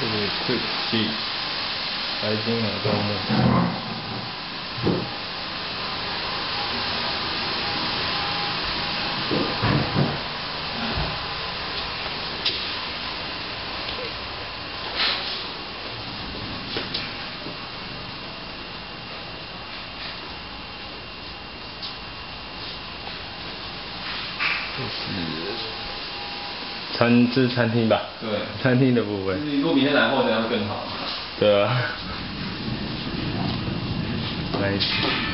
是 Quick G 白金耳豆木。这是 餐这是餐厅吧？对餐厅的部分。你如果明天来后，那样会更好。对啊。来。